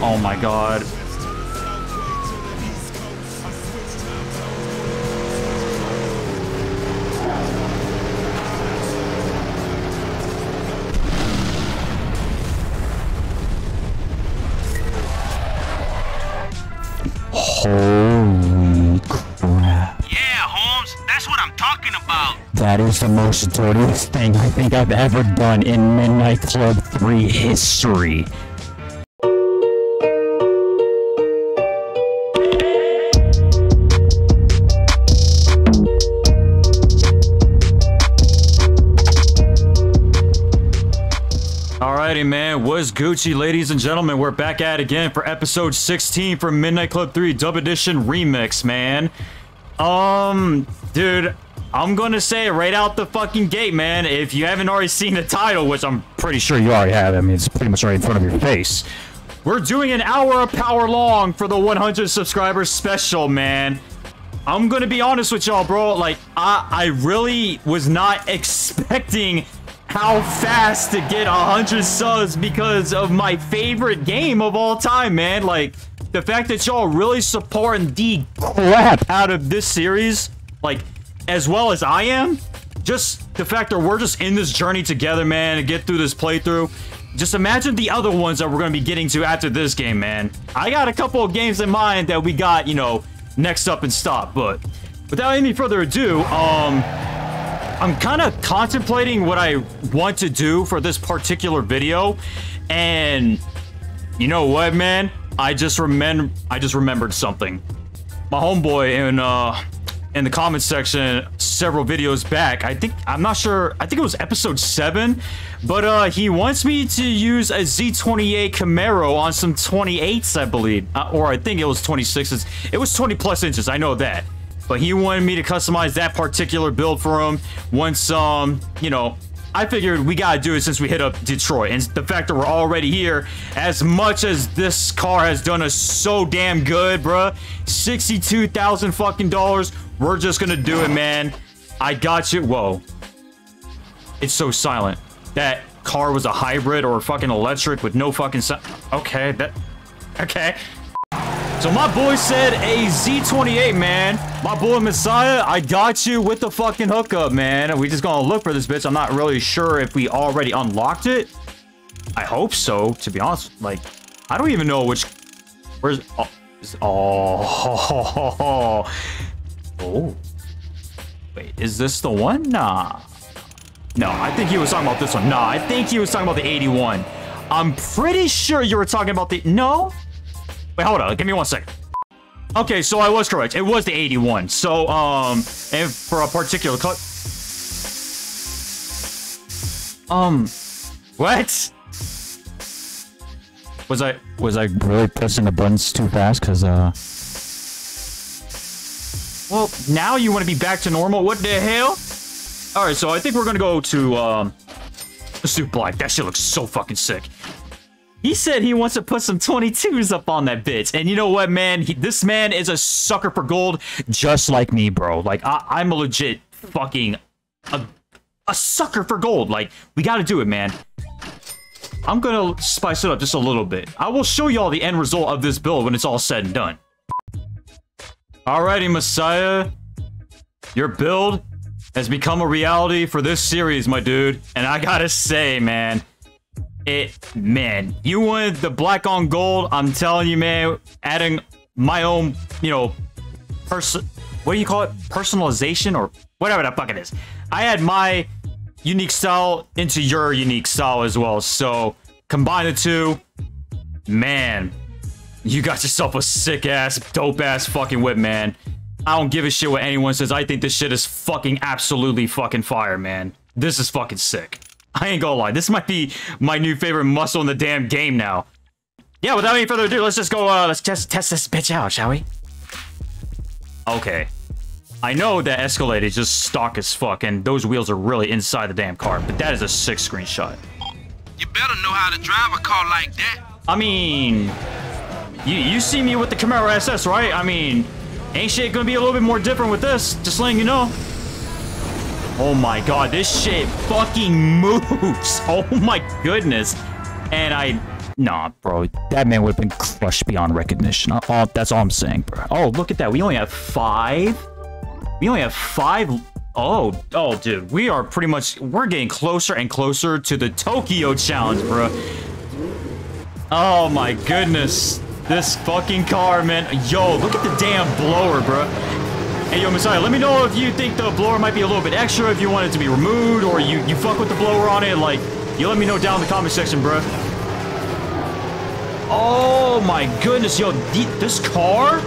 Oh my god. Holy crap. Yeah, Holmes, that's what I'm talking about. That is the most dirtiest thing I think I've ever done in Midnight Club 3 history. What's Gucci, ladies and gentlemen? We're back at again for episode 16 from Midnight Club 3 Dub Edition Remix, man. Um, dude, I'm gonna say right out the fucking gate, man. If you haven't already seen the title, which I'm pretty sure you already have, I mean, it's pretty much right in front of your face. We're doing an hour of power long for the 100 subscribers special, man. I'm gonna be honest with y'all, bro. Like, I, I really was not expecting how fast to get 100 subs because of my favorite game of all time, man. Like, the fact that y'all really supporting the crap out of this series, like, as well as I am, just the fact that we're just in this journey together, man, to get through this playthrough. Just imagine the other ones that we're going to be getting to after this game, man. I got a couple of games in mind that we got, you know, next up and stop, but without any further ado, um, I'm kind of contemplating what I want to do for this particular video, and you know what, man? I just remember I just remembered something. My homeboy in uh in the comments section several videos back, I think I'm not sure, I think it was episode 7, but uh he wants me to use a Z28 Camaro on some 28s, I believe, uh, or I think it was 26s. It was 20 plus inches, I know that. But he wanted me to customize that particular build for him once, um, you know, I figured we gotta do it since we hit up Detroit. And the fact that we're already here, as much as this car has done us so damn good, bruh, 62,000 fucking dollars, we're just gonna do it, man. I got you. Whoa. It's so silent. That car was a hybrid or fucking electric with no fucking. Okay, that... Okay. So my boy said a Z28, man. My boy Messiah, I got you with the fucking hookup, man. We just gonna look for this bitch. I'm not really sure if we already unlocked it. I hope so, to be honest. Like, I don't even know which... Where's... Oh... Oh... Oh... Wait, is this the one? Nah. No, I think he was talking about this one. Nah, I think he was talking about the 81. I'm pretty sure you were talking about the... No? Wait, hold on. Give me one second. Okay, so I was correct. It was the 81. So, um, and for a particular cut. Um, what? Was I, was I, Really pressing the buttons too fast because, uh, well, now you want to be back to normal? What the hell? Alright, so I think we're gonna go to, um, let's black. That shit looks so fucking sick. He said he wants to put some 22s up on that bitch. And you know what, man? He, this man is a sucker for gold, just like me, bro. Like, I, I'm a legit fucking... A, a sucker for gold. Like, we gotta do it, man. I'm gonna spice it up just a little bit. I will show y'all the end result of this build when it's all said and done. Alrighty, Messiah. Your build has become a reality for this series, my dude. And I gotta say, man, it, man, you wanted the black on gold. I'm telling you, man, adding my own, you know, person, what do you call it? Personalization or whatever the fuck it is. I add my unique style into your unique style as well. So combine the two, man, you got yourself a sick ass, dope ass fucking whip, man. I don't give a shit what anyone says. I think this shit is fucking absolutely fucking fire, man. This is fucking sick. I ain't gonna lie. This might be my new favorite muscle in the damn game now. Yeah, without any further ado, let's just go, uh, let's just test this bitch out, shall we? Okay. I know that Escalade is just stock as fuck, and those wheels are really inside the damn car, but that is a sick screenshot. You better know how to drive a car like that. I mean, you, you see me with the Camaro SS, right? I mean, ain't shit gonna be a little bit more different with this, just letting you know. Oh my god, this shit fucking moves. Oh my goodness. And I Nah, bro. That man would have been crushed beyond recognition. Uh, all, that's all I'm saying, bro. Oh, look at that. We only have five. We only have five. Oh, oh, dude. We are pretty much... We're getting closer and closer to the Tokyo Challenge, bro. Oh, my goodness. This fucking car, man. Yo, look at the damn blower, bro. Hey, yo, Messiah, let me know if you think the blower might be a little bit extra, if you want it to be removed, or you, you fuck with the blower on it. Like, you let me know down in the comment section, bro. Oh, my goodness. Yo, this car?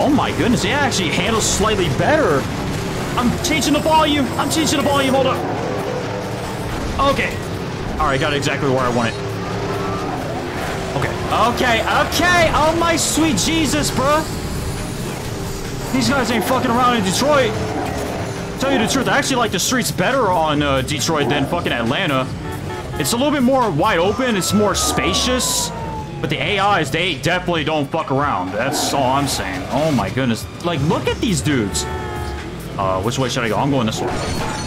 Oh, my goodness. It actually handles slightly better. I'm changing the volume. I'm changing the volume. Hold up. Okay. All right, got exactly where I want it. Okay. Okay. Okay. Oh, my sweet Jesus, bro. These guys ain't fucking around in Detroit. Tell you the truth, I actually like the streets better on uh, Detroit than fucking Atlanta. It's a little bit more wide open. It's more spacious. But the AIs, they definitely don't fuck around. That's all I'm saying. Oh my goodness. Like, look at these dudes. Uh, which way should I go? I'm going this way.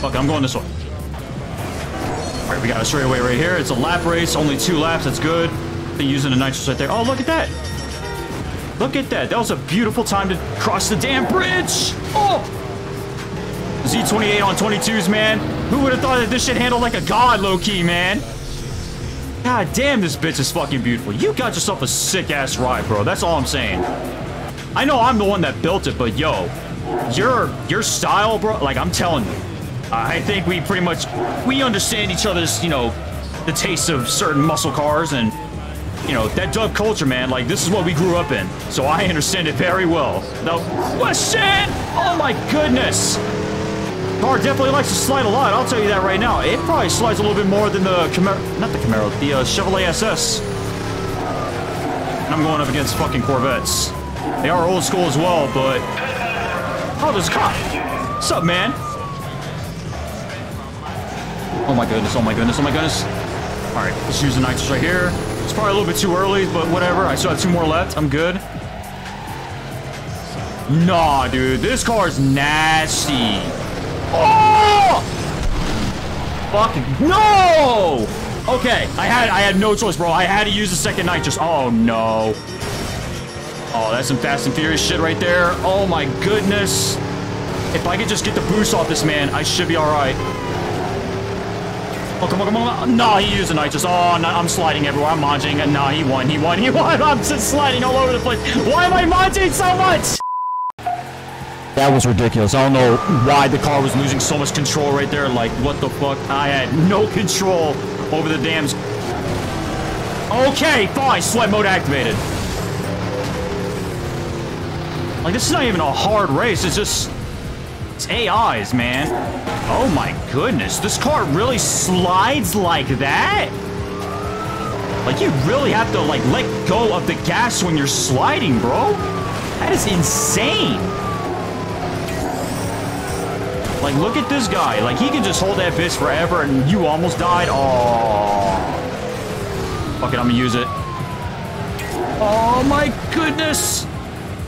Fuck, I'm going this way. All right, we got a straightaway right here. It's a lap race. Only two laps. That's good. They're using the nitrous right there. Oh, look at that. Look at that. That was a beautiful time to cross the damn bridge. Oh! Z28 on 22s, man. Who would have thought that this shit handled like a god, low-key, man? God damn, this bitch is fucking beautiful. You got yourself a sick-ass ride, bro. That's all I'm saying. I know I'm the one that built it, but yo, your your style, bro, like I'm telling you, I think we pretty much, we understand each other's, you know, the taste of certain muscle cars and you know, that dub culture, man, like, this is what we grew up in. So I understand it very well. No question! Oh my goodness! Car definitely likes to slide a lot, I'll tell you that right now. It probably slides a little bit more than the Camaro, not the Camaro, the uh, Chevrolet SS. And I'm going up against fucking Corvettes. They are old school as well, but... Oh, there's a cop! What's up, man? Oh my goodness, oh my goodness, oh my goodness. Alright, let's use the nitrous right here. It's probably a little bit too early, but whatever. I still have two more left. I'm good. Nah, dude. This car is nasty. Oh! Fucking no! Okay, I had I had no choice, bro. I had to use the second nitrous. Oh no. Oh, that's some Fast and Furious shit right there. Oh my goodness. If I could just get the boost off this man, I should be all right. Oh, come on, come on. No, he used a nitrous. Oh, no, I'm sliding everywhere. I'm manjing. No, he won. He won. He won. I'm just sliding all over the place. Why am I manjing so much? That was ridiculous. I don't know why the car was losing so much control right there. Like, what the fuck? I had no control over the dams. Okay, fine. Sweat mode activated. Like, this is not even a hard race. It's just... It's AIs, man. Oh my goodness. This car really slides like that? Like, you really have to, like, let go of the gas when you're sliding, bro. That is insane. Like, look at this guy. Like, he can just hold that bitch forever and you almost died. Oh. Fuck it, I'm gonna use it. Oh my goodness.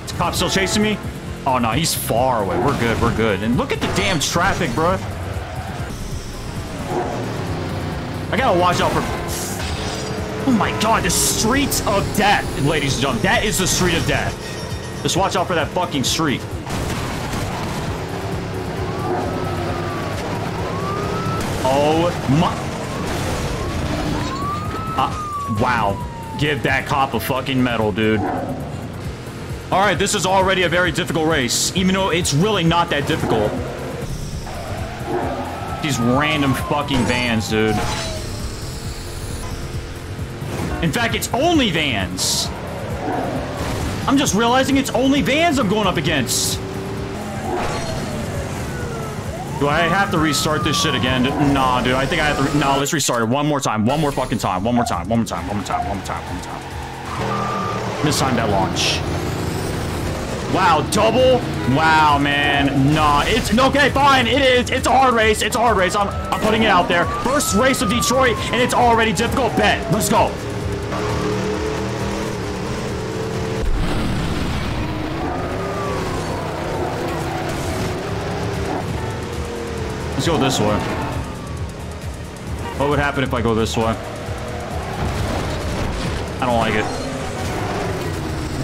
Is cop still chasing me? Oh, no, he's far away. We're good, we're good. And look at the damn traffic, bro. I gotta watch out for... Oh my god, the streets of death, ladies and gentlemen. That is the street of death. Just watch out for that fucking street. Oh my... Uh, wow. Give that cop a fucking medal, dude. All right, this is already a very difficult race, even though it's really not that difficult. These random fucking vans, dude. In fact, it's only vans. I'm just realizing it's only vans I'm going up against. Do I have to restart this shit again? Nah, dude. I think I have to... Nah, let's restart it. One more time. One more fucking time. One more time. One more time. One more time. One more time. One more time. This time that launch. Wow, double? Wow, man. Nah, it's... Okay, fine. It is. It's a hard race. It's a hard race. I'm, I'm putting it out there. First race of Detroit, and it's already difficult. Bet. Let's go. Let's go this way. What would happen if I go this way? I don't like it.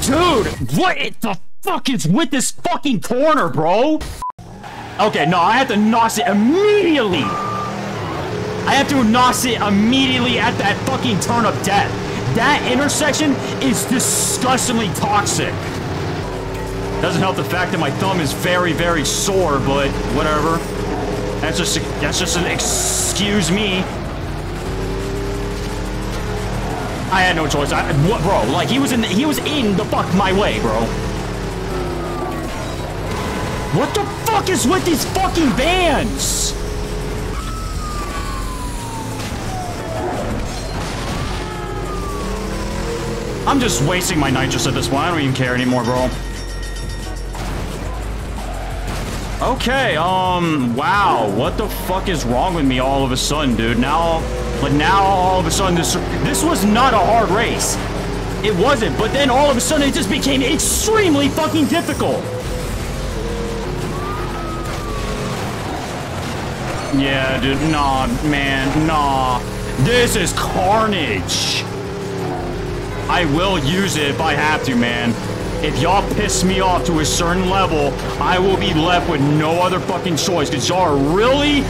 Dude, what the fuck is with this fucking corner, bro? Okay, no, I have to nos it immediately. I have to nos it immediately at that fucking turn of death. That intersection is disgustingly toxic. Doesn't help the fact that my thumb is very, very sore, but whatever. That's just that's just an excuse me. I had no choice. I, what, bro? Like he was in the, he was in the fuck my way, bro. What the fuck is with these fucking vans? I'm just wasting my nitrous at this point. I don't even care anymore, bro. Okay, um, wow. What the fuck is wrong with me all of a sudden, dude? Now, but now all of a sudden this, this was not a hard race. It wasn't, but then all of a sudden it just became extremely fucking difficult. Yeah, dude, nah, man, nah. This is carnage. I will use it if I have to, man. If y'all piss me off to a certain level, I will be left with no other fucking choice because y'all are really,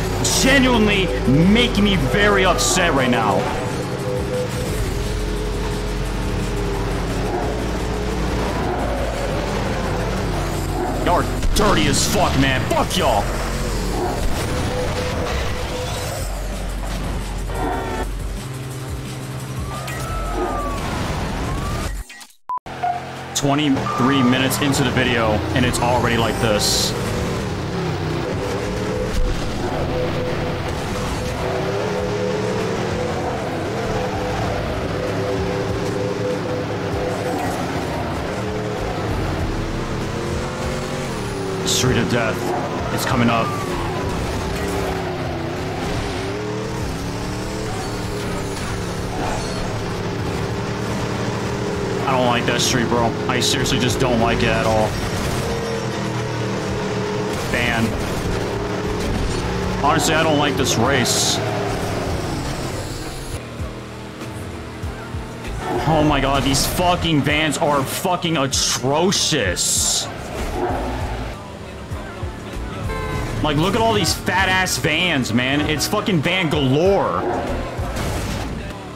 genuinely making me very upset right now. Y'all are dirty as fuck, man. Fuck y'all. 23 minutes into the video, and it's already like this. Street of Death. is coming up. Like that street, bro. I seriously just don't like it at all. Ban. Honestly, I don't like this race. Oh my god, these fucking vans are fucking atrocious. Like, look at all these fat-ass vans, man. It's fucking van galore.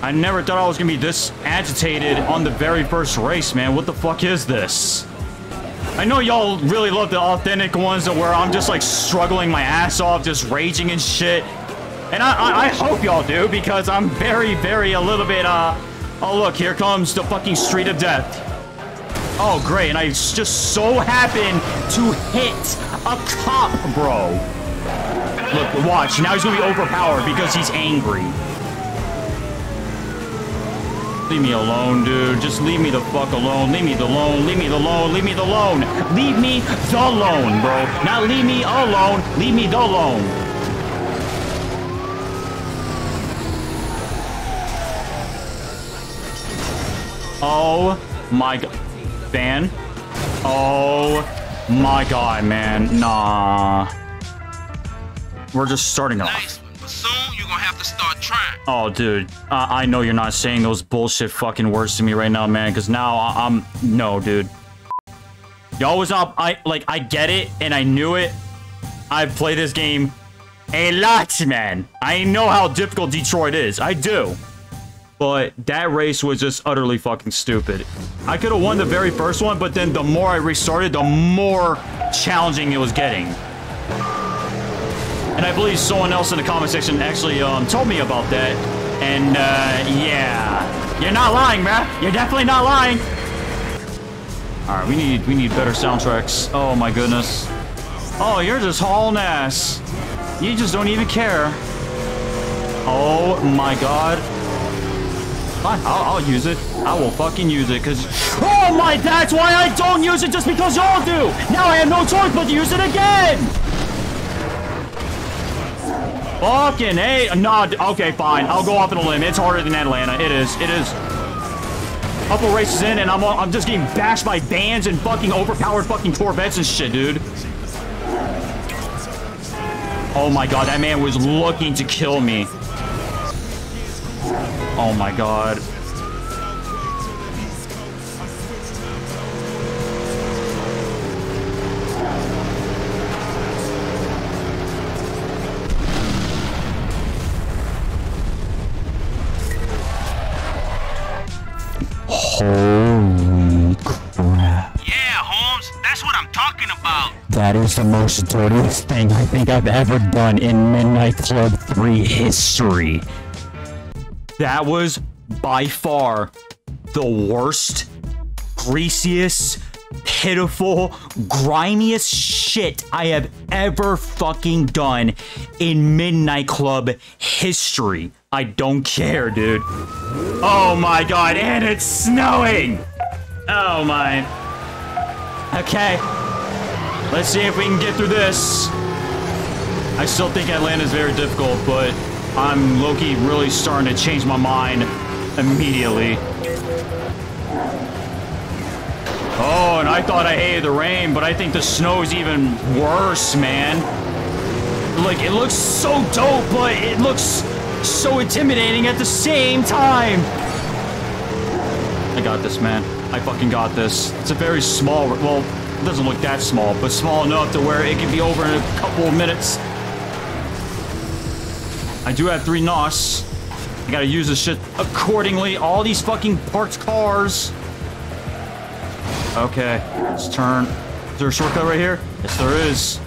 I never thought I was gonna be this agitated on the very first race, man. What the fuck is this? I know y'all really love the authentic ones where I'm just like struggling my ass off, just raging and shit. And I, I, I hope y'all do because I'm very, very a little bit, uh... Oh, look, here comes the fucking Street of Death. Oh, great, and I just so happen to hit a cop, bro. Look, watch, now he's gonna be overpowered because he's angry. Leave me alone, dude. Just leave me the fuck alone. Leave me the alone. Leave me the alone. Leave me the alone. Leave me the alone, bro. Not leave me alone. Leave me the alone. Oh my god. Van? Oh my god, man. Nah. We're just starting off. Soon you're gonna have to start trying. Oh, dude, I, I know you're not saying those bullshit fucking words to me right now, man. Because now I I'm no, dude. Y'all was up. I like I get it, and I knew it. I've played this game a lot, man. I know how difficult Detroit is. I do. But that race was just utterly fucking stupid. I could have won the very first one, but then the more I restarted, the more challenging it was getting. And I believe someone else in the comment section actually um, told me about that. And, uh, yeah. You're not lying, man. You're definitely not lying. Alright, we need we need better soundtracks. Oh my goodness. Oh, you're just hauling ass. You just don't even care. Oh my god. Fine, I'll, I'll use it. I will fucking use it, because... Oh my, that's why I don't use it just because y'all do! Now I have no choice but to use it again! Fucking hey, no, okay, fine. I'll go off on a limb. It's harder than Atlanta. It is, it is. A couple races in, and I'm I'm just getting bashed by vans and fucking overpowered fucking Corvettes and shit, dude. Oh my god, that man was looking to kill me. Oh my god. Holy crap. Yeah, Holmes, that's what I'm talking about. That is the most dirtiest thing I think I've ever done in Midnight Club 3 history. That was by far the worst, greasiest, pitiful, grimiest shit I have ever fucking done in Midnight Club history. I don't care, dude. Oh my god, and it's snowing! Oh my. Okay. Let's see if we can get through this. I still think Atlanta is very difficult, but I'm Loki really starting to change my mind immediately. Oh, and I thought I hated the rain, but I think the snow is even worse, man. Like, it looks so dope, but it looks so intimidating at the same time. I got this, man. I fucking got this. It's a very small, well, it doesn't look that small, but small enough to where it can be over in a couple of minutes. I do have three NOS. I gotta use this shit accordingly. All these fucking parked cars. Okay, let's turn. Is there a shortcut right here? Yes, there is.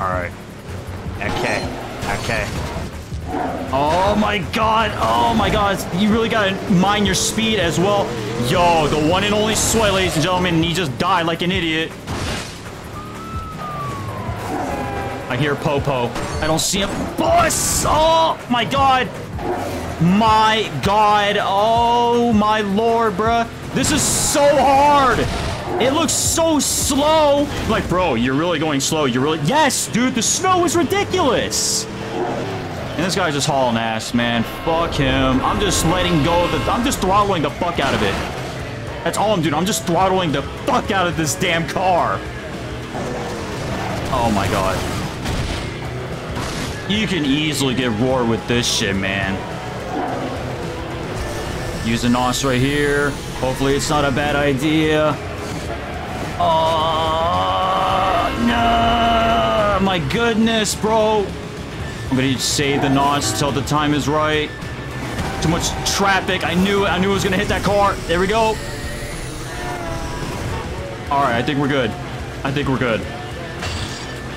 Alright. Okay. Okay. Oh my god. Oh my god. You really gotta mind your speed as well. Yo, the one and only Sway, ladies and gentlemen, and he just died like an idiot. I hear Popo. I don't see him. Boss! Oh my god! My god! Oh my lord, bruh! This is so hard! It looks so slow! Like, bro, you're really going slow. You're really. Yes, dude, the snow is ridiculous! And this guy's just hauling ass, man. Fuck him. I'm just letting go of the. I'm just throttling the fuck out of it. That's all I'm doing. I'm just throttling the fuck out of this damn car. Oh my god. You can easily get roared with this shit, man. Use a NOS right here. Hopefully it's not a bad idea. Oh, no! My goodness, bro. I'm gonna save the NOS till the time is right. Too much traffic. I knew it. I knew it was gonna hit that car. There we go. All right, I think we're good. I think we're good.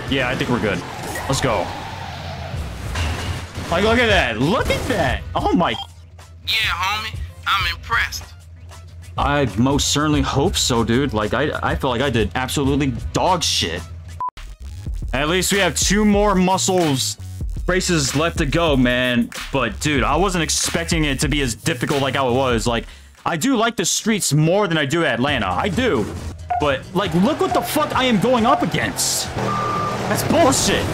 Yeah, I think we're good. Let's go. Like, look at that. Look at that. Oh my. Yeah, homie, I'm impressed. I most certainly hope so, dude. Like, I, I feel like I did absolutely dog shit. At least we have two more muscles races left to go, man. But, dude, I wasn't expecting it to be as difficult like how it was. Like, I do like the streets more than I do Atlanta. I do. But, like, look what the fuck I am going up against. That's bullshit.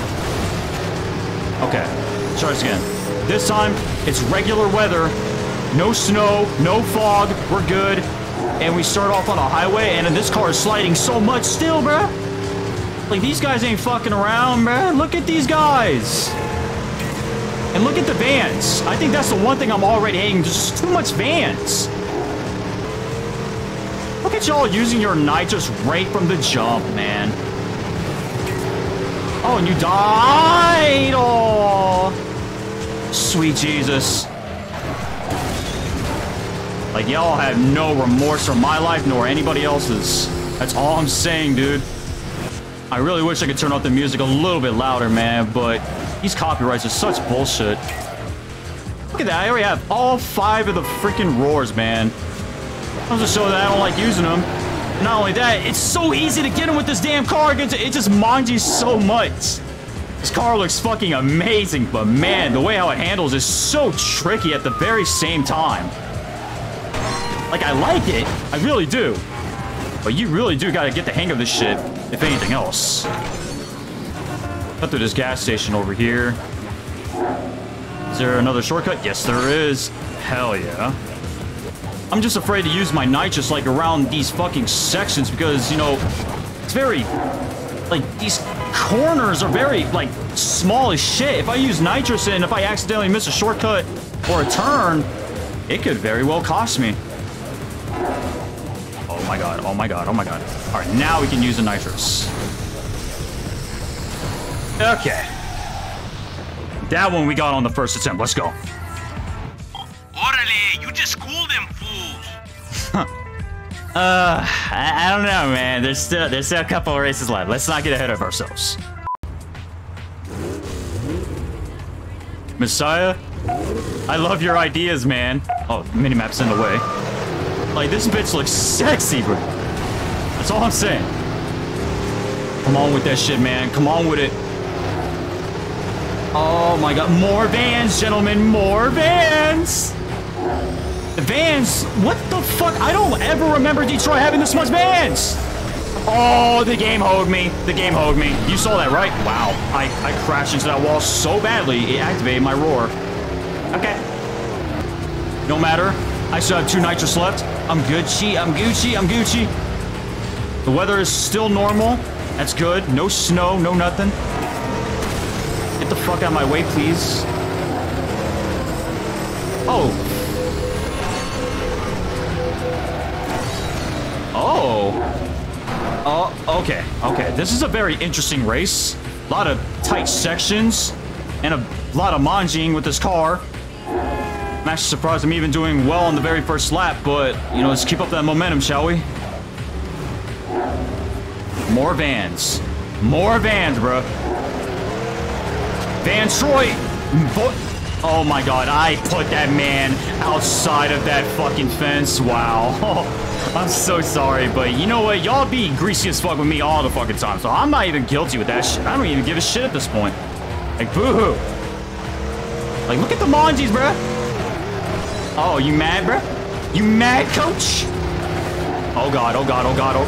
Okay, try this again. This time, it's regular weather. No snow, no fog. We're good. And we start off on a highway, and this car is sliding so much still, bruh. Like, these guys ain't fucking around, bruh. Look at these guys. And look at the vans. I think that's the one thing I'm already hating. Just too much vans. Look at y'all using your nitrous right from the jump, man. Oh, and you died! Oh, sweet Jesus. Like, y'all have no remorse for my life nor anybody else's. That's all I'm saying, dude. I really wish I could turn off the music a little bit louder, man, but these copyrights are such bullshit. Look at that, I already have all five of the freaking roars, man. I'm just showing that I don't like using them. Not only that, it's so easy to get them with this damn car. It just minds you so much. This car looks fucking amazing, but man, the way how it handles is so tricky at the very same time. Like, I like it. I really do. But you really do gotta get the hang of this shit, if anything else. Cut through this gas station over here. Is there another shortcut? Yes, there is. Hell yeah. I'm just afraid to use my nitrous, like, around these fucking sections because, you know, it's very... Like, these corners are very, like, small as shit. If I use nitrous and if I accidentally miss a shortcut or a turn, it could very well cost me. Oh my god, oh my god, oh my god. Alright, now we can use the nitrous. Okay. That one we got on the first attempt. Let's go. Orderly, you just schooled them fools. Uh, I, I don't know, man. There's still there's still a couple of races left. Let's not get ahead of ourselves. Messiah, I love your ideas, man. Oh, minimap's in the way. Like this bitch looks sexy, bro. That's all I'm saying. Come on with that shit, man. Come on with it. Oh my god, more vans, gentlemen, more vans! Vans? What the fuck? I don't ever remember Detroit having this much vans! Oh, the game hoed me. The game hoed me. You saw that, right? Wow. I, I crashed into that wall so badly, it activated my roar. Okay. No matter. I still have two nitrous left. I'm Gucci. I'm Gucci. I'm Gucci. The weather is still normal. That's good. No snow, no nothing. Get the fuck out of my way, please. Oh. Oh. Oh, okay. Okay. This is a very interesting race. A lot of tight sections and a lot of manjing with this car. I'm actually surprised I'm even doing well on the very first lap, but, you know, let's keep up that momentum, shall we? More vans. More vans, bro. Van Troy. Oh my god, I put that man outside of that fucking fence. Wow. I'm so sorry, but you know what? Y'all be greasy as fuck with me all the fucking time, so I'm not even guilty with that shit. I don't even give a shit at this point. Like, boo-hoo. Like, look at the Monjis, bruh. Oh, you mad, bruh? You mad, coach? Oh god, oh god, oh god, oh...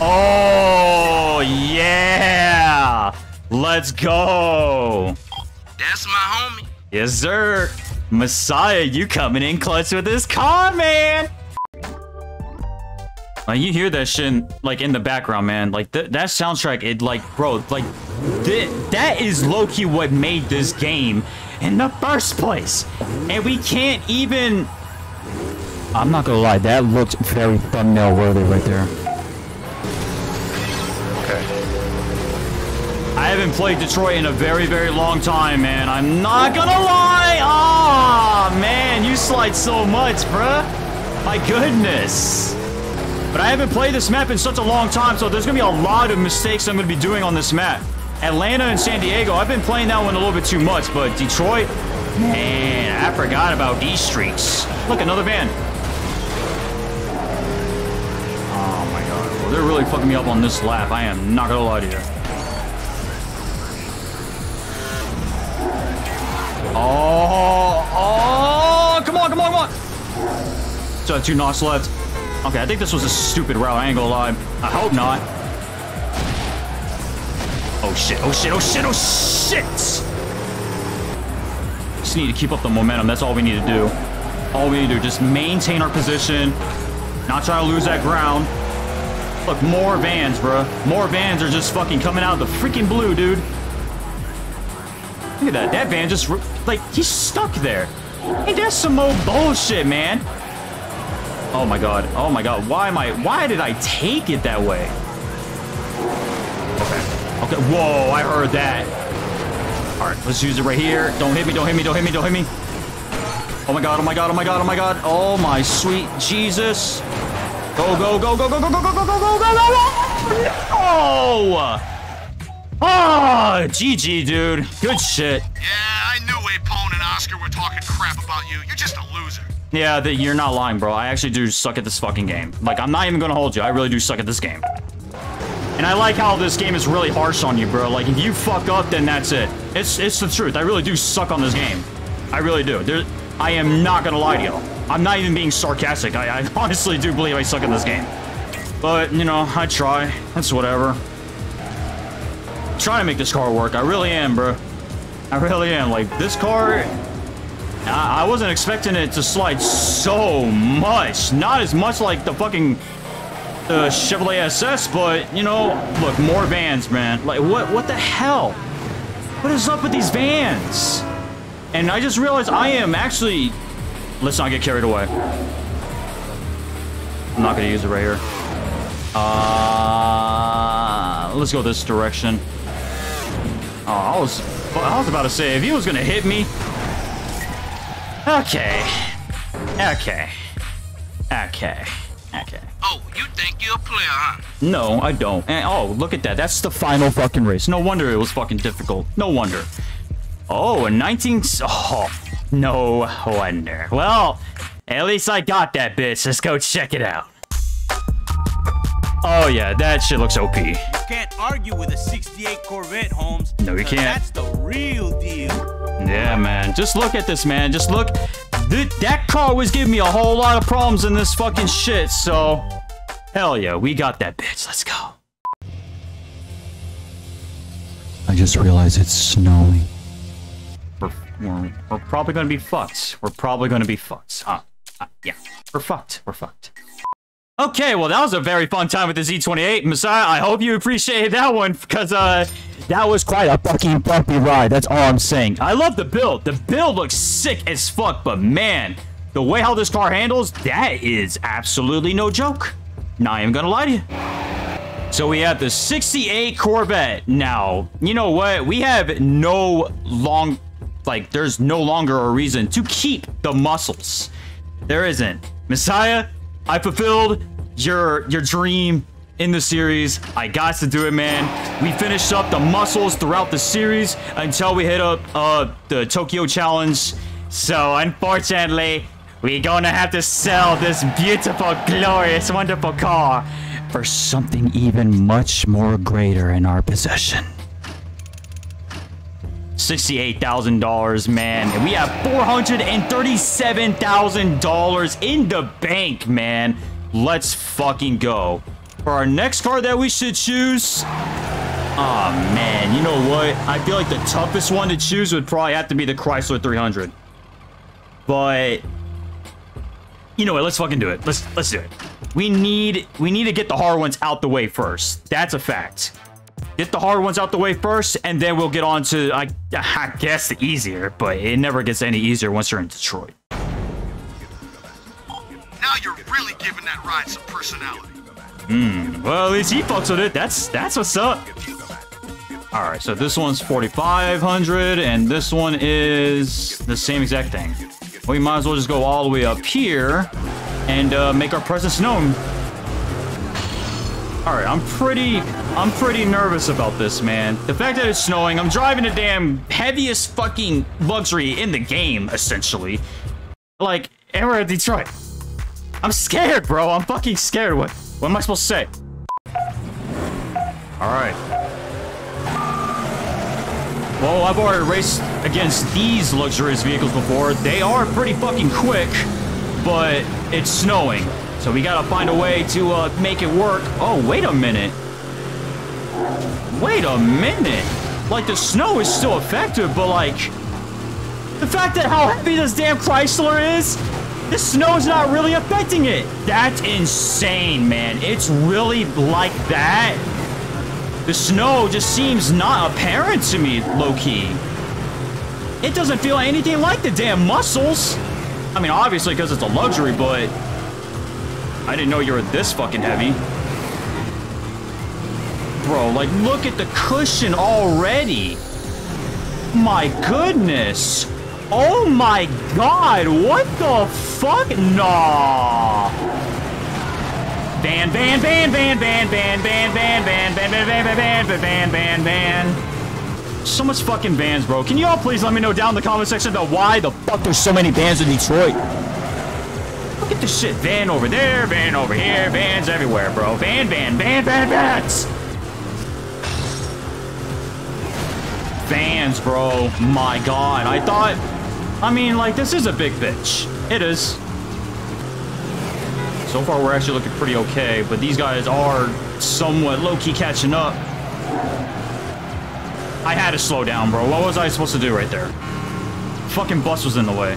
Oh, yeah! Let's go! That's my homie. Yes, sir! Messiah, you coming in clutch with this car, man! Like, you hear that shit, like, in the background, man. Like, th that soundtrack, it, like, bro, like, th that is low-key what made this game in the first place. And we can't even... I'm not gonna lie, that looked very thumbnail worthy right there. Okay. I haven't played Detroit in a very, very long time, man. I'm not gonna lie. Ah, man, you slide so much, bruh. My goodness. But I haven't played this map in such a long time, so there's gonna be a lot of mistakes I'm gonna be doing on this map. Atlanta and San Diego, I've been playing that one a little bit too much, but Detroit, man, I forgot about these streets. Look, another van. Oh my god, well, they're really fucking me up on this lap. I am not gonna lie to you. Oh, oh, come on, come on, come on. So two knocks left. Okay, I think this was a stupid route. I ain't gonna lie. I hope not. Oh shit, oh shit, oh shit, oh shit! Just need to keep up the momentum. That's all we need to do. All we need to do, is just maintain our position. Not try to lose that ground. Look, more vans, bro. More vans are just fucking coming out of the freaking blue, dude. Look at that. That van just, like, he's stuck there. Hey, that's some old bullshit, man. Oh my god. Oh my god. Why am I, why did I take it that way? Okay. Okay. Whoa, I heard that. All right, let's use it right here. Don't hit me, don't hit me, don't hit me, don't hit me. Oh my god, oh my god, oh my god, oh my god. Oh my sweet Jesus. Go, go, go, go, go, go, go, go, go, go, go, go, go, go. No! Oh, GG, dude. Good shit. Yeah, I knew Apone and Oscar were talking crap about you. You're just a loser. Yeah, the, you're not lying, bro. I actually do suck at this fucking game. Like, I'm not even gonna hold you. I really do suck at this game. And I like how this game is really harsh on you, bro. Like, if you fuck up, then that's it. It's it's the truth. I really do suck on this game. I really do. There, I am not gonna lie to you. I'm not even being sarcastic. I, I honestly do believe I suck at this game. But, you know, I try. That's whatever. trying to make this car work. I really am, bro. I really am. Like, this car... I wasn't expecting it to slide so much. Not as much like the fucking... The Chevrolet SS, but, you know, look, more vans, man. Like, what, what the hell? What is up with these vans? And I just realized I am actually... Let's not get carried away. I'm not to use it right here. Uh, let's go this direction. Oh, I was, I was about to say, if he was to hit me... Okay. Okay. Okay. Okay. Oh, you think you're a player, huh? No, I don't. And, oh, look at that. That's the final fucking race. No wonder it was fucking difficult. No wonder. Oh, a 19... Oh, no wonder. Well, at least I got that bitch. Let's go check it out. Oh, yeah. That shit looks OP. You can't argue with a 68 Corvette, Holmes. No, you can't. That's the real deal. Yeah, man. Just look at this, man. Just look. Th that car was giving me a whole lot of problems in this fucking shit, so... Hell yeah, we got that bitch. Let's go. I just realized it's snowing. We're, we're, we're probably gonna be fucked. We're probably gonna be fucked. Huh? Uh, yeah. We're fucked. We're fucked. Okay, well, that was a very fun time with the Z28. Messiah, I hope you appreciated that one, because, uh, that was quite a fucking bumpy ride. That's all I'm saying. I love the build. The build looks sick as fuck, but man, the way how this car handles, that is absolutely no joke. Not even gonna lie to you. So we have the 68 Corvette. Now, you know what? We have no long, like, there's no longer a reason to keep the muscles. There isn't. Messiah, I fulfilled your your dream in the series. I got to do it, man. We finished up the muscles throughout the series until we hit up uh the Tokyo Challenge. So unfortunately, we're gonna have to sell this beautiful, glorious, wonderful car For something even much more greater in our possession. $68,000, man. And we have $437,000 in the bank, man. Let's fucking go. For our next car that we should choose... Oh, man. You know what? I feel like the toughest one to choose would probably have to be the Chrysler 300. But... You know what? Let's fucking do it. Let's let's do it. We need we need to get the hard ones out the way first. That's a fact. Get the hard ones out the way first, and then we'll get on to, I, I guess, the easier, but it never gets any easier once you're in Detroit. Now you're really giving that ride some personality. Hmm, Well, at least he fucks with it. That's that's what's up. All right, so this one's 4,500, and this one is the same exact thing. We might as well just go all the way up here and uh, make our presence known. All right, I'm pretty, I'm pretty nervous about this, man. The fact that it's snowing, I'm driving the damn heaviest fucking luxury in the game, essentially. Like, and we're at Detroit. I'm scared, bro. I'm fucking scared. What, what am I supposed to say? All right. Well, I've already raced against these luxurious vehicles before. They are pretty fucking quick, but it's snowing. So we gotta find a way to uh, make it work. Oh, wait a minute. Wait a minute. Like, the snow is still effective, but like... The fact that how heavy this damn Chrysler is, the snow's not really affecting it. That's insane, man. It's really like that. The snow just seems not apparent to me, low-key. It doesn't feel anything like the damn muscles. I mean, obviously, because it's a luxury, but... I didn't know you were this fucking heavy. Bro, like, look at the cushion already. My goodness. Oh my god, what the fuck? Nah. Van, van, van, van, van, van, van, van, van, van, van, van, van, van, van, van, van. So much fucking vans, bro. Can you all please let me know down in the comment section about why the fuck there's so many vans in Detroit? Look at this shit. Van over there, van over here, vans everywhere, bro. Van, van, van, van, vans. Vans, bro. My god. I thought... I mean, like, this is a big bitch. It is. So far, we're actually looking pretty okay, but these guys are somewhat low-key catching up. I had to slow down, bro. What was I supposed to do right there? Fucking bus was in the way.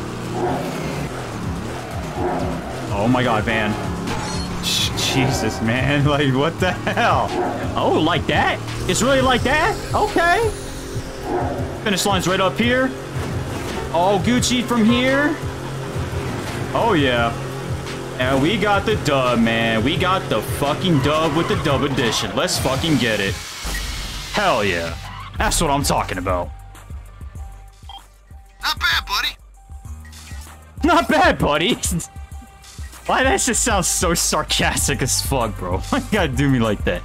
Oh my god, man. Jesus, man. Like, what the hell? Oh, like that? It's really like that? Okay. Finish line's right up here. All Gucci from here. Oh, yeah. And we got the dub, man. We got the fucking dub with the dub edition. Let's fucking get it. Hell yeah. That's what I'm talking about. Not bad, buddy. not bad, buddy. Why that just sounds so sarcastic as fuck, bro? Why you gotta do me like that?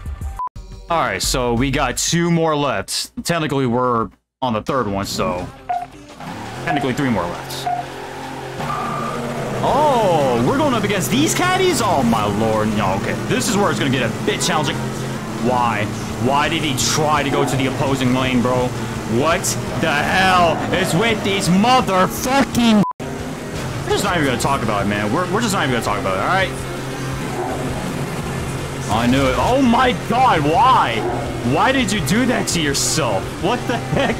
Alright, so we got two more left. Technically, we're on the third one, so... Technically, three more left. Oh, we're going up against these caddies? Oh, my lord. No, okay. This is where it's gonna get a bit challenging. Why? Why did he try to go to the opposing lane, bro? What the hell is with these motherfucking... We're just not even gonna talk about it, man. We're, we're just not even gonna talk about it, alright? I knew it. Oh my god, why? Why did you do that to yourself? What the heck?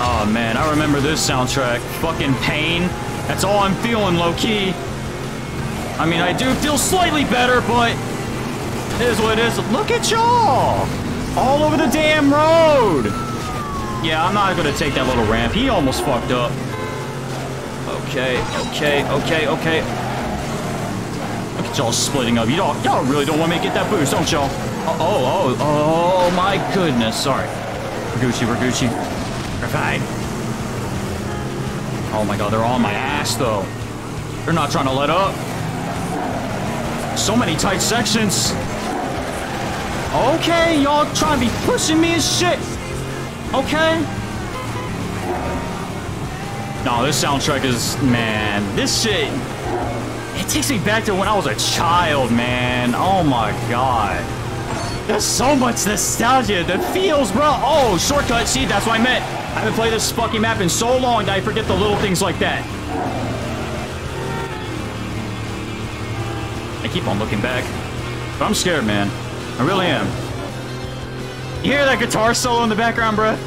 Oh man, I remember this soundtrack. Fucking pain. That's all I'm feeling, low-key. I mean, I do feel slightly better, but it is what it is. Look at y'all! All over the damn road! Yeah, I'm not gonna take that little ramp. He almost fucked up. Okay, okay, okay, okay. Look at y'all splitting up. You don't, y'all really don't want me to get that boost, don't y'all? Oh, oh, oh, oh my goodness. Sorry. Ragucci, Ragucci. Fine. Oh my god, they're on my ass, though. They're not trying to let up. So many tight sections. Okay, y'all trying to be pushing me as shit. Okay. No, this soundtrack is, man, this shit, it takes me back to when I was a child, man. Oh my god. There's so much nostalgia, the feels, bro. Oh, shortcut, see, that's what I meant. I haven't played this fucking map in so long that I forget the little things like that. I keep on looking back. But I'm scared, man. I really am. You hear that guitar solo in the background, bro?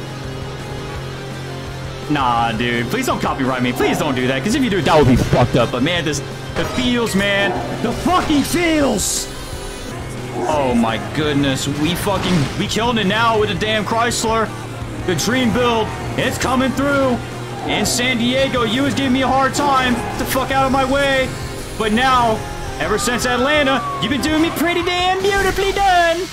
Nah, dude. Please don't copyright me. Please don't do that, because if you do, that would be fucked up. But man, this the feels, man. The fucking feels! Oh my goodness. We fucking we killing it now with the damn Chrysler. The dream build. It's coming through. In San Diego, you was giving me a hard time. Get the fuck out of my way. But now, ever since Atlanta, you've been doing me pretty damn beautifully done.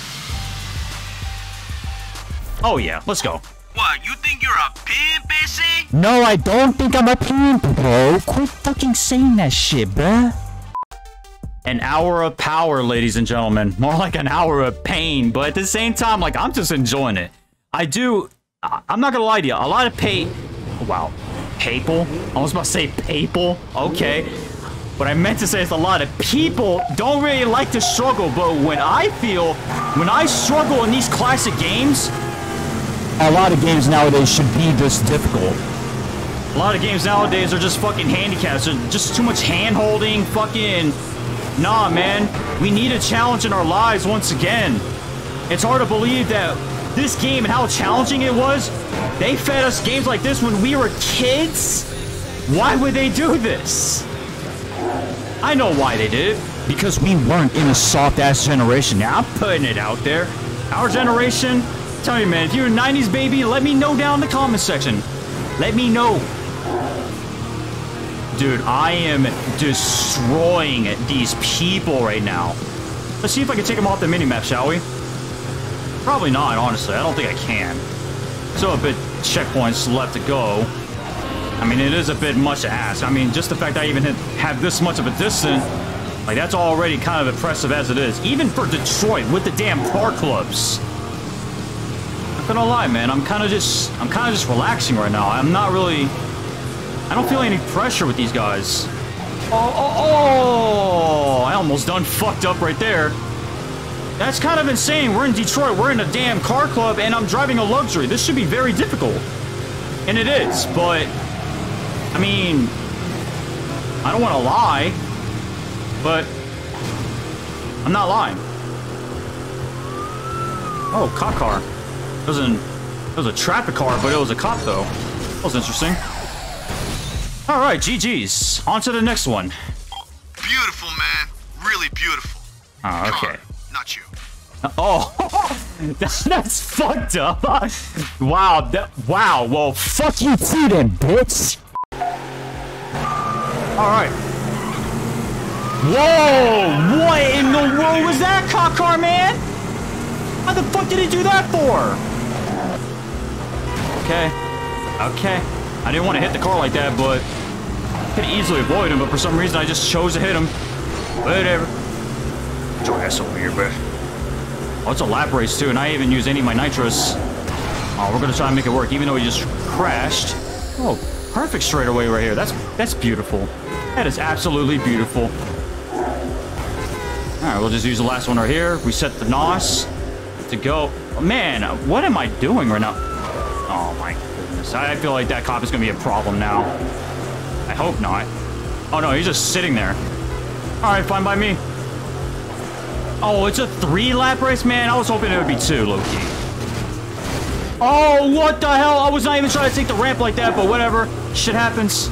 Oh yeah, let's go. What, you think you're a pimp, BC? No, I don't think I'm a pimp, bro. Quit fucking saying that shit, bruh. An hour of power, ladies and gentlemen. More like an hour of pain, but at the same time, like, I'm just enjoying it. I do, I- I'm not gonna lie to you, a lot of pay, wow, papal? I was about to say papal, okay. What I meant to say is a lot of people don't really like to struggle, but when I feel, when I struggle in these classic games, A lot of games nowadays should be this difficult. A lot of games nowadays are just fucking handicaps. There's just too much hand holding, fucking. Nah, man. We need a challenge in our lives once again. It's hard to believe that this game and how challenging it was, they fed us games like this when we were kids? Why would they do this? I know why they did it. Because we weren't in a soft ass generation. Now I'm putting it out there. Our generation, tell me, man, if you're a 90s baby, let me know down in the comment section. Let me know. Dude, I am destroying these people right now. Let's see if I can take them off the minimap, shall we? Probably not, honestly. I don't think I can. So a bit checkpoints left to go. I mean, it is a bit much to ask. I mean, just the fact I even have this much of a distance, like that's already kind of impressive as it is. Even for Detroit with the damn car clubs. Not gonna lie, man. I'm kind of just, I'm kind of just relaxing right now. I'm not really, I don't feel any pressure with these guys. Oh, oh, oh! I almost done fucked up right there. That's kind of insane. We're in Detroit. We're in a damn car club, and I'm driving a luxury. This should be very difficult. And it is, but... I mean... I don't want to lie, but... I'm not lying. Oh, cop car. It wasn't... It was a traffic car, but it was a cop, though. That was interesting. Alright, GG's. On to the next one. Beautiful, man. Really beautiful. Oh, okay. Car, not you. Oh, that's, fucked up. Wow, that, wow, well, Fuck you too then, bitch. alright. Whoa, what in the world was that, cop car man? How the fuck did he do that for? Okay, okay. I didn't want to hit the car like that, but I could easily avoid him, but for some reason I just chose to hit him. Whatever. Your ass over here, bro. Oh, it's a lap race too, and I even use any of my nitrous. Oh, we're gonna try and make it work, even though he just crashed. Oh, perfect straightaway right here. That's that's beautiful. That is absolutely beautiful. All right, we'll just use the last one right here. Reset the NOS to go. Man, what am I doing right now? Oh my goodness. I feel like that cop is gonna be a problem now. I hope not. Oh no, he's just sitting there. All right, fine by me. Oh, it's a three lap race, man. I was hoping it would be two, Loki. Oh, what the hell? I was not even trying to take the ramp like that, but whatever. Shit happens.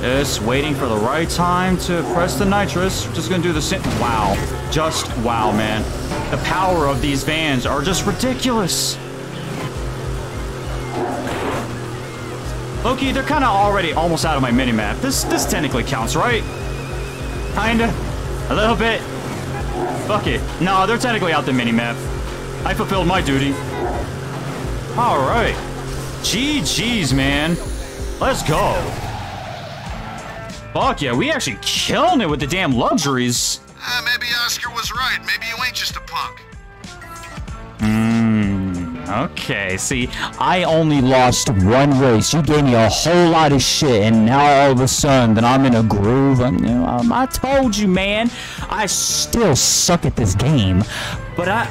Just waiting for the right time to press the nitrous. Just gonna do the same. Wow. Just wow, man. The power of these vans are just ridiculous. Loki, they're kind of already almost out of my minimap. This this technically counts, right? Kinda. A little bit. Fuck it. No, they're technically out the minimap. I fulfilled my duty. Alright. GG's, man. Let's go. Fuck yeah, we actually killing it with the damn luxuries. Uh, maybe Oscar was right. Maybe you ain't just a punk. Okay, see, I only lost one race. You gave me a whole lot of shit, and now all of a sudden that I'm in a groove. I, um, I told you, man. I still suck at this game, but I.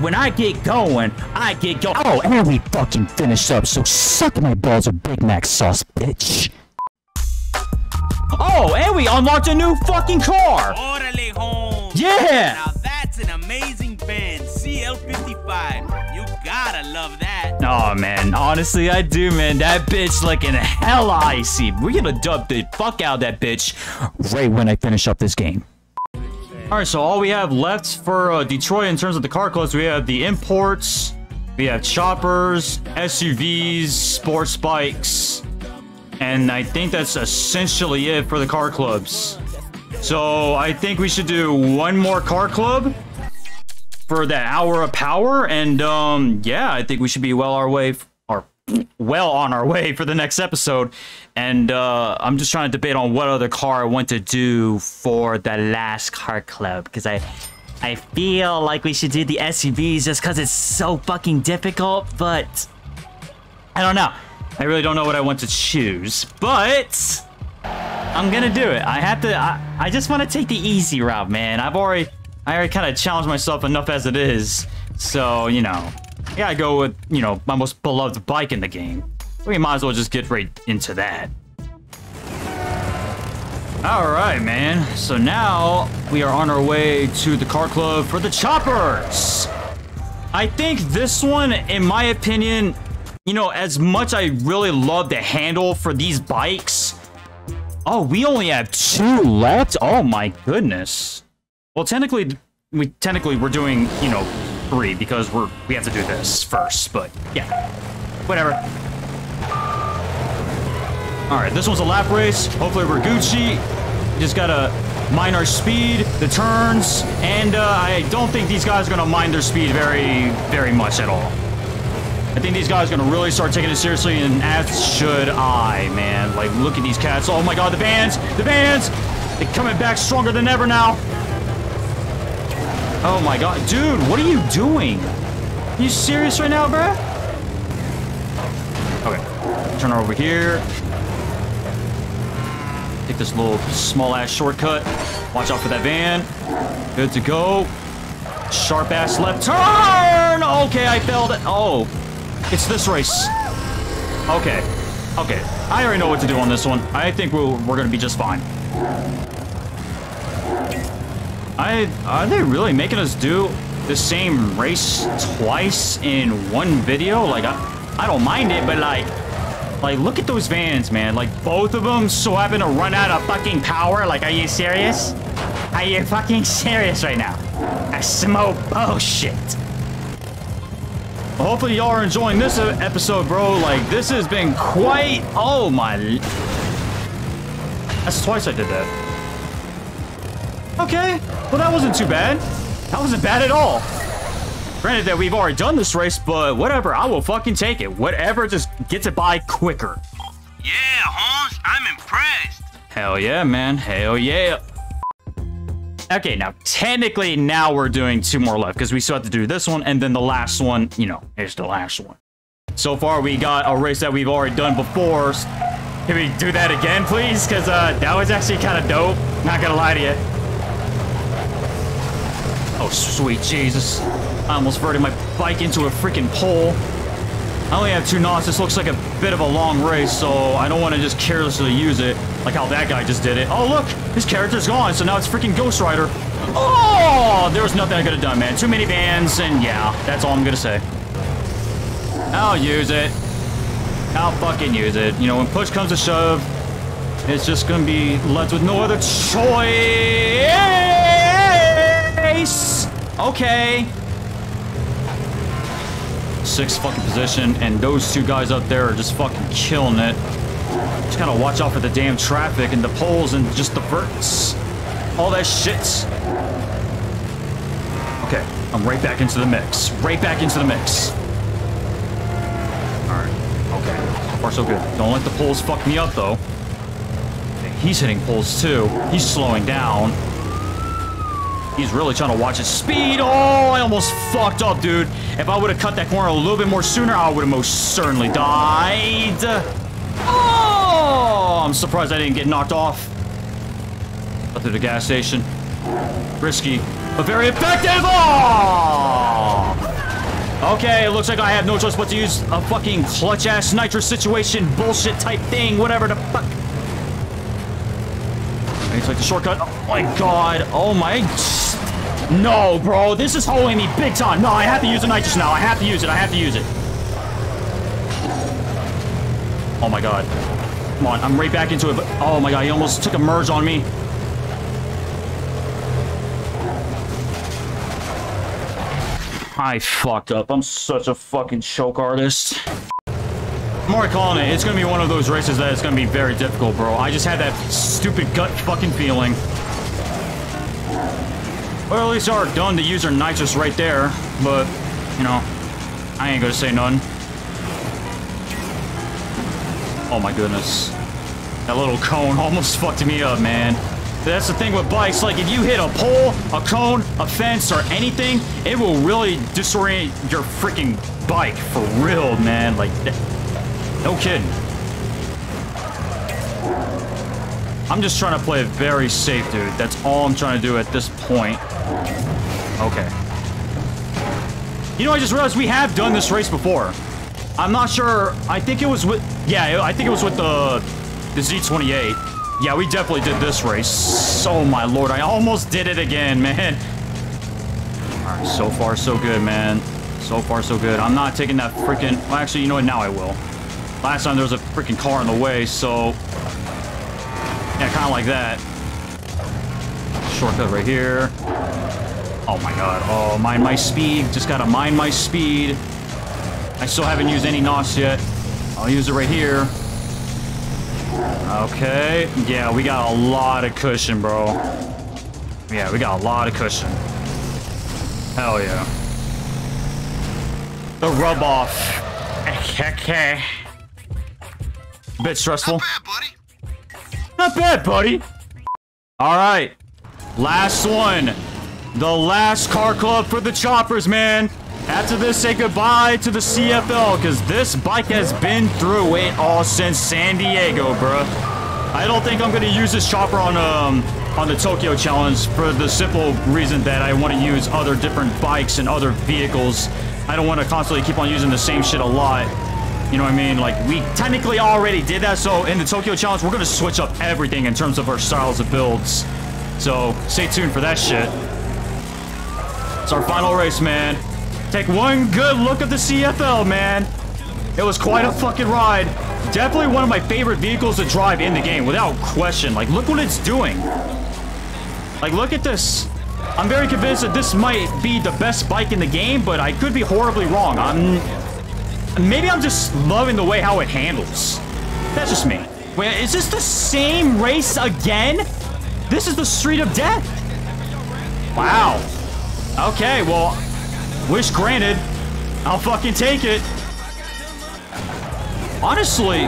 When I get going, I get going. Oh, and we fucking finished up, so suck my balls with Big Mac sauce, bitch. Oh, and we unlocked a new fucking car! Orale, Holmes. Yeah! Now that's an amazing Benz, CL55. Love that. Oh man, honestly I do man. That bitch looking hella icy. We're gonna dub the fuck out of that bitch Right when I finish up this game. Alright, so all we have left for uh, Detroit in terms of the car clubs, we have the imports, we have choppers, SUVs, sports bikes, and I think that's essentially it for the car clubs. So I think we should do one more car club for that hour of power, and um, yeah, I think we should be well our way, or well on our way for the next episode. And uh, I'm just trying to debate on what other car I want to do for the last car club because I. I feel like we should do the SUVs just because it's so fucking difficult, but I don't know. I really don't know what I want to choose, but I'm gonna do it. I have to. I, I just want to take the easy route, man. I've already, I already kind of challenged myself enough as it is. So you know, I gotta go with you know my most beloved bike in the game. We might as well just get right into that. All right, man. So now we are on our way to the car club for the choppers. I think this one, in my opinion, you know, as much I really love the handle for these bikes. Oh, we only have two left? Oh my goodness. Well, technically, we technically we're doing, you know, three because we're we have to do this first, but yeah. Whatever. Alright, this one's a lap race. Hopefully we're Gucci. Just gotta mind our speed, the turns, and uh, I don't think these guys are gonna mind their speed very, very much at all. I think these guys are gonna really start taking it seriously, and as should I, man. Like, look at these cats. Oh my god, the bands! The bands! They're coming back stronger than ever now. Oh my god. Dude, what are you doing? Are you serious right now, bruh? Okay. Turn her over here. Take this little small ass shortcut. Watch out for that van. Good to go. Sharp ass left turn! Okay, I failed it. Oh, it's this race. Okay. Okay. I already know what to do on this one. I think we'll, we're gonna be just fine. I are they really making us do the same race twice in one video? Like I, I don't mind it, but like, like look at those vans, man. Like both of them so happen to run out of fucking power. Like, are you serious? Are you fucking serious right now? I smoke bullshit. Hopefully y'all are enjoying this episode, bro. Like this has been quite. Oh my. That's twice I did that. Okay, well that wasn't too bad. That wasn't bad at all. Granted that we've already done this race, but whatever, I will fucking take it. Whatever just gets it by quicker. Yeah, Holmes, I'm impressed. Hell yeah, man. Hell yeah. Okay, now technically now we're doing two more left because we still have to do this one and then the last one, you know, is the last one. So far we got a race that we've already done before. Can we do that again, please? Because uh, that was actually kind of dope. Not gonna lie to you. Oh, sweet Jesus. I almost verted my bike into a freaking pole. I only have two knots. This looks like a bit of a long race, so I don't want to just carelessly use it, like how that guy just did it. Oh, look! His character's gone, so now it's freaking Ghost Rider. Oh! There was nothing I could have done, man. Too many vans, and yeah, that's all I'm gonna say. I'll use it. I'll fucking use it. You know, when push comes to shove, it's just gonna be left with no other choice. Okay. Sixth fucking position, and those two guys up there are just fucking killing it. Just gotta watch out for the damn traffic and the poles and just the verts. All that shit. Okay, I'm right back into the mix. Right back into the mix. Alright, okay. So far so good. Don't let the poles fuck me up though. He's hitting poles too. He's slowing down. He's really trying to watch his speed. Oh, I almost fucked up, dude. If I would have cut that corner a little bit more sooner, I would have most certainly died. Oh, I'm surprised I didn't get knocked off. Up to the gas station. Risky, but very effective. Oh! Okay, it looks like I have no choice but to use a fucking clutch-ass nitrous situation bullshit type thing, whatever the fuck. It's like the shortcut. Oh my god. Oh my. No, bro. This is holding me big time. No, I have to use the nitrous now. I have to use it. I have to use it. Oh my god. Come on. I'm right back into it. But oh my god. He almost took a merge on me. I fucked up. I'm such a fucking choke artist. I'm calling it. It's gonna be one of those races that it's gonna be very difficult, bro. I just had that stupid gut fucking feeling. Well, at least are done to use her nitrous right there, but, you know, I ain't gonna say none. Oh my goodness. That little cone almost fucked me up, man. That's the thing with bikes, like if you hit a pole, a cone, a fence, or anything, it will really disorient your freaking bike for real, man. Like, no kidding. I'm just trying to play it very safe, dude. That's all I'm trying to do at this point. Okay. You know, I just realized we have done this race before. I'm not sure. I think it was with... Yeah, I think it was with the, the Z28. Yeah, we definitely did this race. Oh, my lord. I almost did it again, man. All right, so far, so good, man. So far, so good. I'm not taking that freaking... Well, actually, you know what? Now I will. Last time there was a freaking car in the way, so... Yeah, kind of like that. Shortcut right here. Oh my god. Oh, mind my speed. Just gotta mind my speed. I still haven't used any NOS yet. I'll use it right here. Okay. Yeah, we got a lot of cushion, bro. Yeah, we got a lot of cushion. Hell yeah. The rub off. Okay. Bit stressful. Bad, buddy. Not bad, buddy. All right. Last one. The last car club for the choppers, man. After this, say goodbye to the CFL, because this bike has been through it all since San Diego, bruh. I don't think I'm going to use this chopper on um on the Tokyo Challenge for the simple reason that I want to use other different bikes and other vehicles. I don't want to constantly keep on using the same shit a lot. You know what I mean? Like, we technically already did that, so in the Tokyo Challenge, we're to switch up everything in terms of our styles of builds. So, stay tuned for that shit. It's our final race, man. Take one good look at the CFL, man. It was quite a fucking ride. Definitely one of my favorite vehicles to drive in the game, without question. Like, look what it's doing. Like, look at this. I'm very convinced that this might be the best bike in the game, but I could be horribly wrong. I'm... Maybe I'm just loving the way how it handles. That's just me. Wait, is this the same race again? This is the Street of Death. Wow. Okay, well, wish granted. I'll fucking take it. Honestly,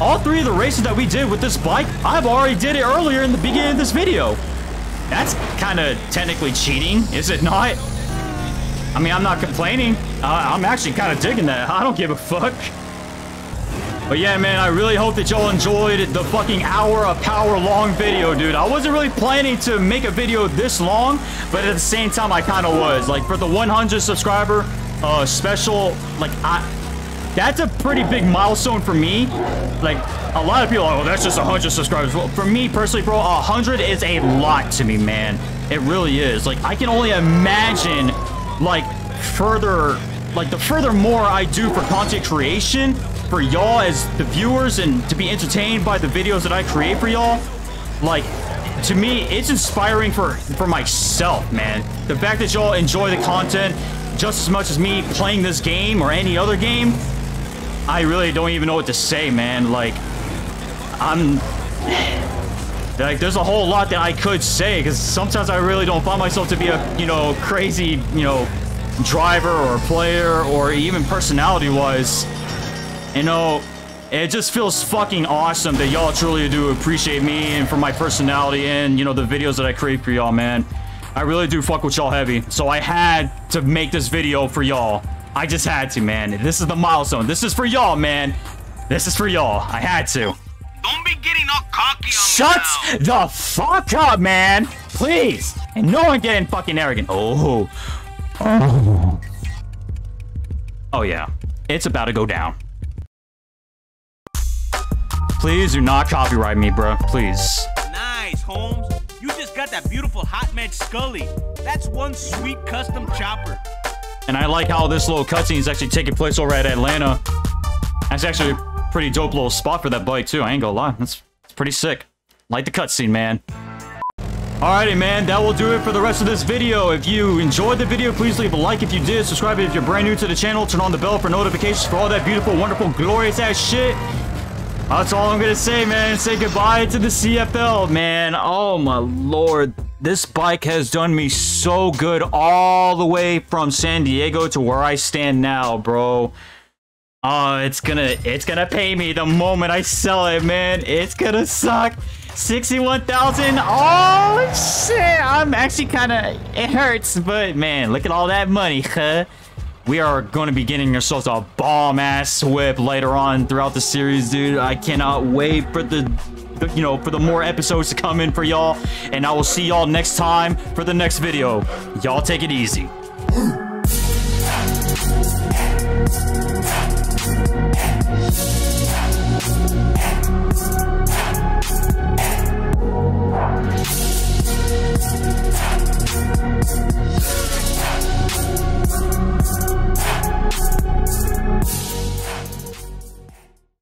all three of the races that we did with this bike, I've already did it earlier in the beginning of this video. That's kind of technically cheating, is it not? I mean, I'm not complaining. Uh, I'm actually kind of digging that. I don't give a fuck. But yeah, man, I really hope that y'all enjoyed the fucking hour of power long video, dude. I wasn't really planning to make a video this long, but at the same time, I kind of was. Like, for the 100 subscriber uh, special, like, I... That's a pretty big milestone for me. Like, a lot of people are, oh, that's just 100 subscribers. Well, for me, personally, bro, 100 is a lot to me, man. It really is. Like, I can only imagine, like, further... Like, the further more I do for content creation, for y'all as the viewers and to be entertained by the videos that I create for y'all, like, to me, it's inspiring for, for myself, man. The fact that y'all enjoy the content just as much as me playing this game or any other game, I really don't even know what to say, man. Like, I'm... Like, there's a whole lot that I could say, because sometimes I really don't find myself to be a, you know, crazy, you know, driver or player or even personality-wise. You know, it just feels fucking awesome that y'all truly do appreciate me and for my personality and, you know, the videos that I create for y'all, man. I really do fuck with y'all heavy. So I had to make this video for y'all. I just had to, man. This is the milestone. This is for y'all, man. This is for y'all. I had to. Don't be getting all cocky on Shut the fuck up, man. Please. And no one getting fucking arrogant. Oh. Oh. Oh, yeah. It's about to go down. Please do not copyright me, bro. Please. Nice, Holmes. You just got that beautiful hot match Scully. That's one sweet custom chopper. And I like how this little cutscene is actually taking place over at Atlanta. That's actually pretty dope little spot for that bike, too. I ain't gonna lie. That's, that's pretty sick. Like the cutscene, man. Alrighty, man, that will do it for the rest of this video. If you enjoyed the video, please leave a like if you did. Subscribe if you're brand new to the channel. Turn on the bell for notifications for all that beautiful, wonderful, glorious ass shit. That's all I'm gonna say, man. Say goodbye to the CFL, man. Oh my lord. This bike has done me so good all the way from San Diego to where I stand now, bro. Oh, it's gonna it's gonna pay me the moment I sell it, man. It's gonna suck. 61,000. Oh shit. I'm actually kind of it hurts, but man, look at all that money, huh? We are going to be getting ourselves a bomb-ass whip later on throughout the series, dude. I cannot wait for the, the, you know, for the more episodes to come in for y'all. And I will see y'all next time for the next video. Y'all take it easy.